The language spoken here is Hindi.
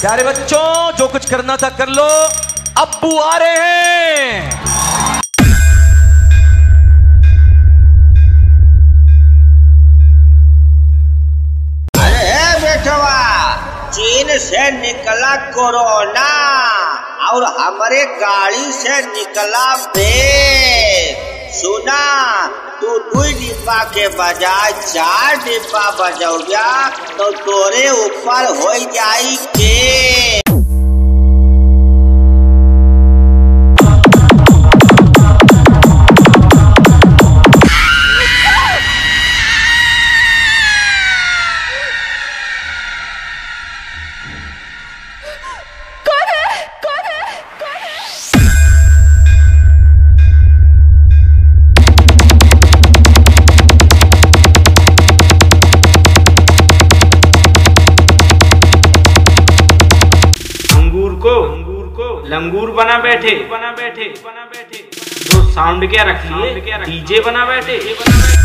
प्यारे बच्चों, जो कुछ करना था कर लो। अब्बू आ रहे हैं। अरे बेटवा चीन से निकला कोरोना, और हमारे गाड़ी से निकला सुना तू दू डिब्बा के बजाय चार डिब्बा बजौया तो तोरे ऊपर हो जाई के। अंगूर को अंगूर को लंगूर बना बैठे। बना बैठे बना बैठे। तो साउंड क्या रख लिए डीजे बना बैठे बना बैठे।